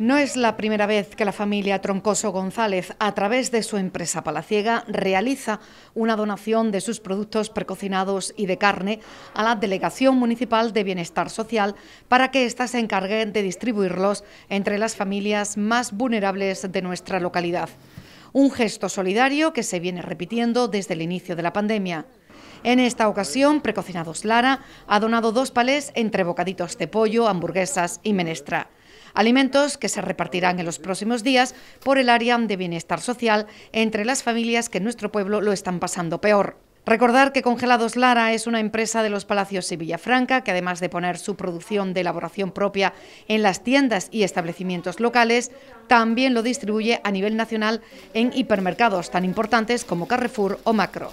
No es la primera vez que la familia Troncoso González, a través de su empresa palaciega, realiza una donación de sus productos precocinados y de carne a la Delegación Municipal de Bienestar Social para que ésta se encargue de distribuirlos entre las familias más vulnerables de nuestra localidad. Un gesto solidario que se viene repitiendo desde el inicio de la pandemia. En esta ocasión, Precocinados Lara ha donado dos palés entre bocaditos de pollo, hamburguesas y menestra alimentos que se repartirán en los próximos días por el área de bienestar social entre las familias que en nuestro pueblo lo están pasando peor. Recordar que Congelados Lara es una empresa de los Palacios y Villafranca que además de poner su producción de elaboración propia en las tiendas y establecimientos locales, también lo distribuye a nivel nacional en hipermercados tan importantes como Carrefour o Macro.